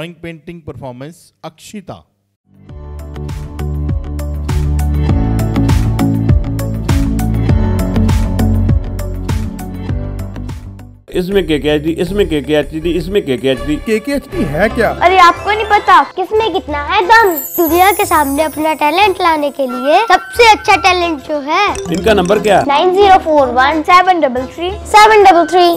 Drawing painting performance Akshita इसमें के के इसमें के के थी इसमें के के थी केकेएचडी है क्या? अरे आपको नहीं पता किसमें कितना है दम? दुनिया के सामने अपना टैलेंट लाने के लिए सबसे अच्छा टैलेंट जो है इनका नंबर क्या? Nine zero four one seven double three seven double three.